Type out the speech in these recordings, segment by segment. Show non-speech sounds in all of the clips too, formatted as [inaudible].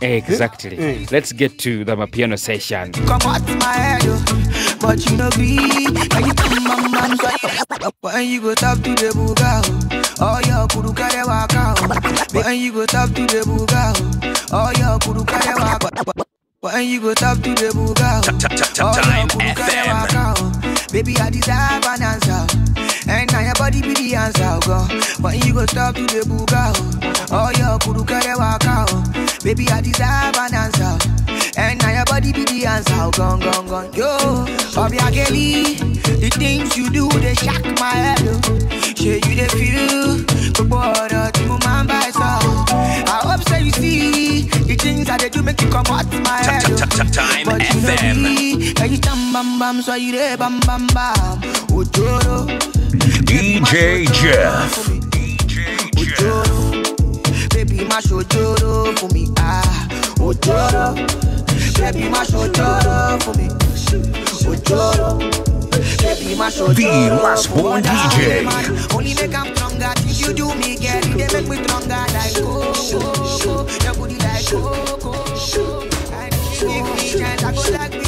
Exactly. Mm. Let's get to the piano session. come out my head, oh. but you know be when you come my man when you go talk to the buga, oh, oh yeah, kudu kare waka, oh. when you go talk to the buga, oh, oh yeah, kudu kare waka. When you go talk to the buga, oh, oh yeah, kudu kare waka, oh. baby I deserve an answer, and now your body be the answer, oh, God. When you go talk to the buga, oh, oh yeah, kudu kare waka, oh. Baby I deserve an answer. And now your body be the answer, oh, gone, gone, gone. Yo, Bobby Kelly, the things you do, they shock my head. Share you they feel, but boy, to my by so. I hope so you see the things that they do make you come out my head. Time But you know FM. me, can you stand bam bam, so you there bam bam bam. Ojoro, DJ Jeff. Ojoro, baby má ṣojóró fún mi ah, òjòrò baby má ṣojóró fún mi òjòrò. The last born ah, DJ. Only make I'm stronger. If you do me, girl, they make me stronger. Like oh, oh, oh, your booty like oh, oh, oh. And if you give me chance, I go like me.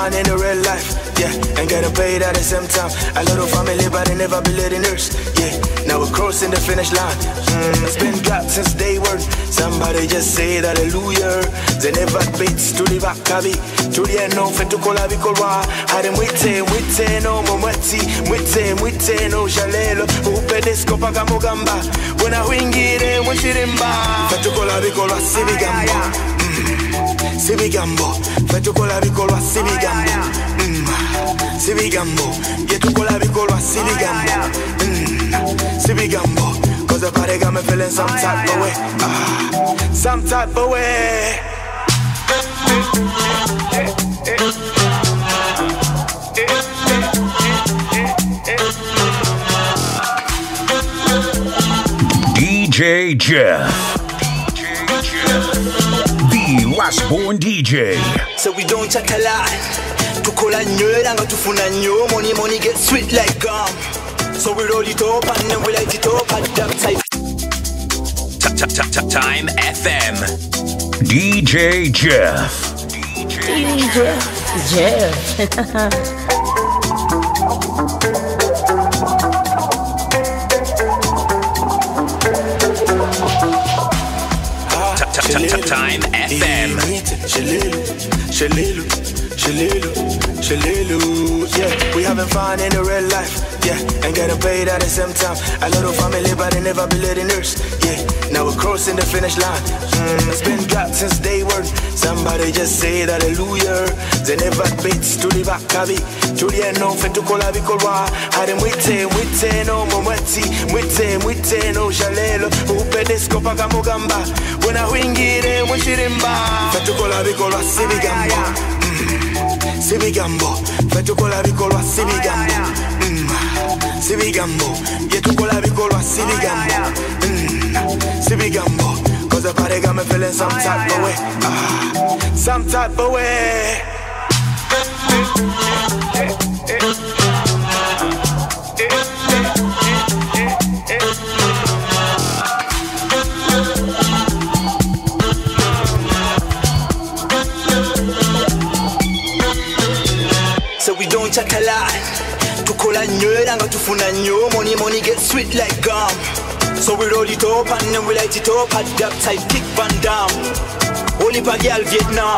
We fun in the real life. Yeah, and getting paid at the same time. A little family, but they never be letting nurse. Yeah, now we're crossing the finish line. Mm, it's been God since day one. Somebody just say that hallelujah. They never beats to the back of it. To the end, no, fit to call a bicolwa. Had him waiting, waiting, no, momenti, waiting, waiting, no, shalelo. Upe disco paka mugamba. When I wing it, eh, when she rimba. Fit to call a bicolwa, sibigambo sibigambo fetukola bikolwa sibigambo oh, mm. sibigambo byetukola bikolwa sibigambo oh, mm. sibigambo cause the party got me feeling some oh, type of way ah, some type of way. DJ Jeff. Born DJ. So we don't check a lot. Tukola nyo and tufuna nyo. Money, money get sweet like gum. So we roll it up and then we light it up at that type. Time FM. DJ Jeff. DJ Jeff. [laughs] [laughs] Time FM. Shalelu, shalelu. Yeah, we having fun in the real life. Yeah, and getting paid at the same time. A little family, but they never be nurse. Yeah, now we're crossing the finish line. Mm, it's been God since day one. Somebody just say that hallelujah. They never beats to the back of it. To the end, no, fit to call a bicolwa. Had him waiting, waiting, no, momenti, waiting, waiting, no, shalelo. Upe disco paka mugamba. When I wing it, when she rimba. Fit to call a bicolwa, sibigambo ffe tukola bikolwa sibigambo mm, sibigambo bye tukola bikolwa sibigambo mm, sibigambo cause the party got me feeling ah, some type of way? Uh, some type of way. So we don't munchatala tukola nnyo era nga tufuna nnyo money money get sweet like gum. So we roll it up and then we light it up at that type kick van dam only pa girl vietnam.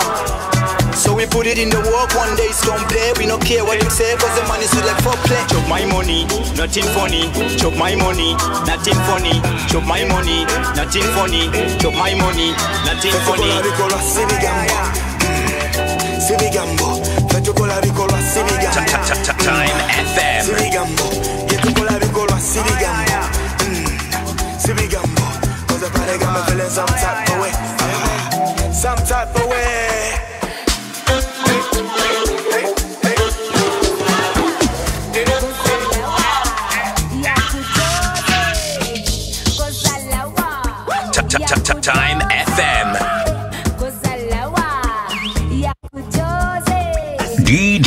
So we put it in the work one day it's gon' play. We no care what them say cause the money sweet like for play chop my money nothing funny. Chop my money nothing funny. Chop my money nothing funny. Chop my money nothing funny. ricola sinigambo sinigambo fetukola ricola sinigambo Time FM. sinigambo yetukola ricola sinigambo Mm, sinigambo cause the party got me feeling some type of way. Some type of way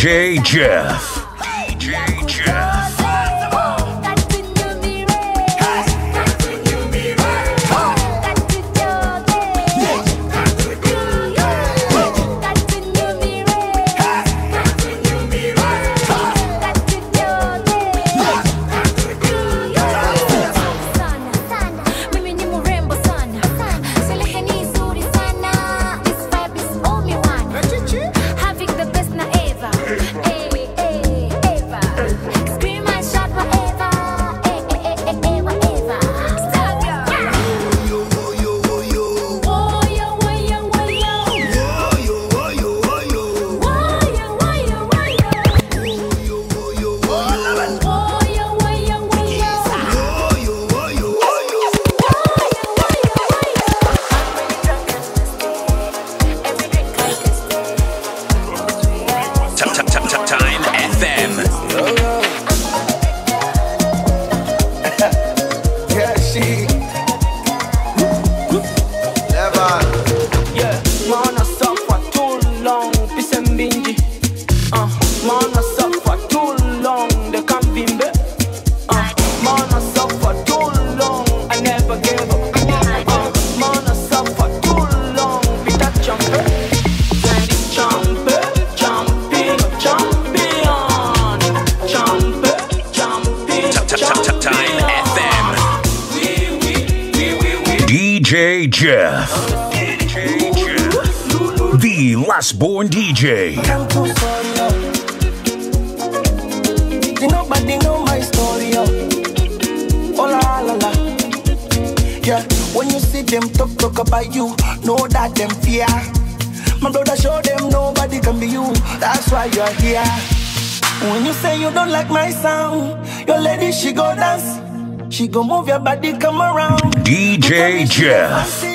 DJ Jeff. Yeah Jeff. DJ Jeff. The last born DJ. I'm too sorry, yo. Did nobody know my story. Oh la la la. Yeah, when you see them talk talk about you, know that them fear. My brother show them nobody can be you. That's why you're here. When you say you don't like my sound, your lady she go dance. She go move your body, come around. DJ Jeff.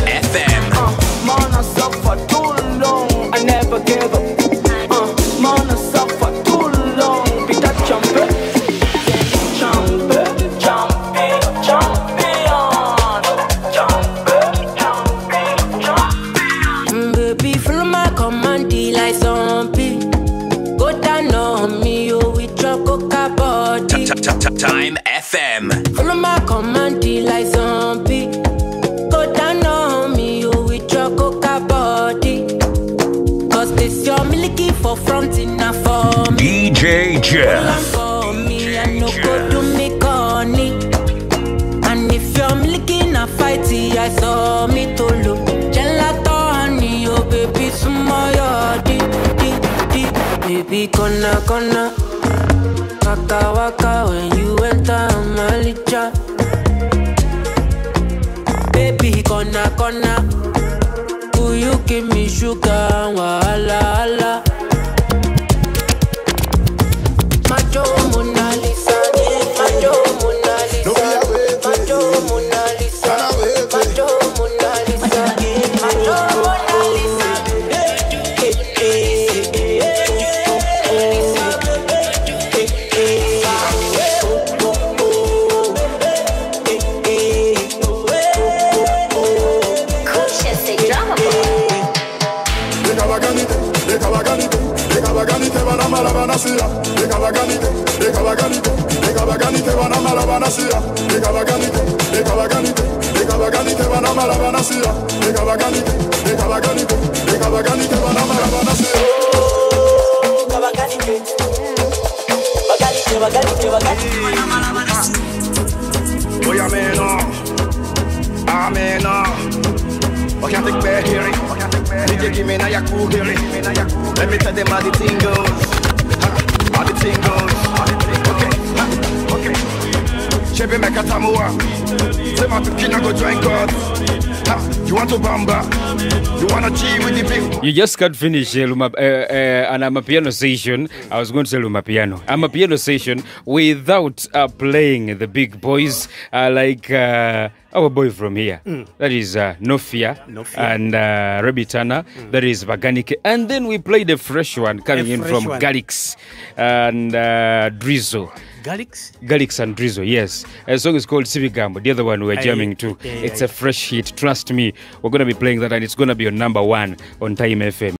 Time FM. Follow my command, like zombie. Go down on me, oh, with your coca body. Cause this your milky for front enough for me. DJ Jeff. For me, I no go do me corny. And if fighty, I saw me to look. Gelato honey, oh baby, sumo yo di di di. Baby, kona kona. Waka waka when you enter Malija. Baby, kona kona. Will you give me sugar and wahala banasiya ekabaganike ekabaganike ekabaganike banamala banasiya ekabaganike ekabaganike ekabaganike banamala banasiya ekabaganike ekabaganike ekabaganike banamala banasiya Oh, yeah, man, uh. Ah, man, uh. Oh, can't take back hearing. DJ, give me now your cool hearing. Let me tell them how the thing goes. Okay. Chebe meka tamua. Say my pina go join God. Huh, You want to bamba? You wanna G with the big You just can't finish uh, Luma, uh, uh, an Amapiano session. I was going to say Luma Piano. Amapiano session without uh, playing the big boys uh, like uh, our boy from here. That is uh, Nofia, Nofia. and uh, Rebitana. That is Baganike. And then we played a fresh one coming A in from one. Galix and uh, Drizzle. Galix? Galix and Drizzle, yes. A song is called Sibigambo. The other one we're jamming to. Yeah, yeah, it's yeah. a fresh hit. Trust me, we're going to be playing that and it's going to be on number one on Time FM.